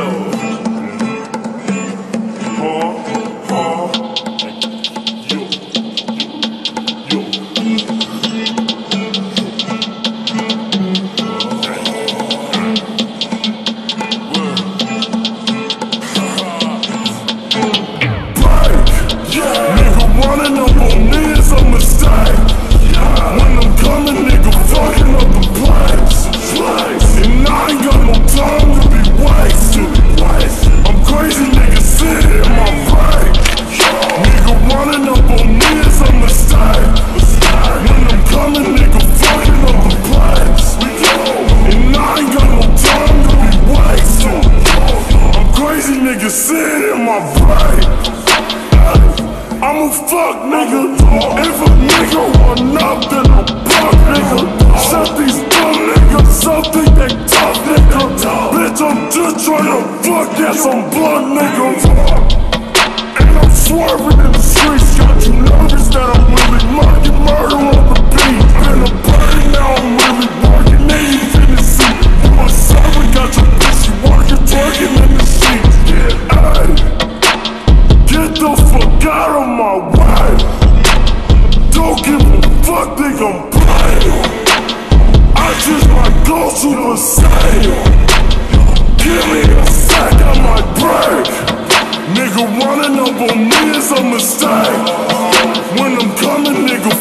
No. crazy nigga sit in my brain. I'm a fuck nigga. If a nigga want up, then I'm fuck nigga. Shut these dumb niggas up, think they tough nigga. Bitch, I'm just tryna fuck, yes, I'm blunt nigga. And I'm swerving in the streets, got you nervous that I'm. I just might go to the side. Give me a sack, I might break Nigga running up on me is a mistake When I'm coming, nigga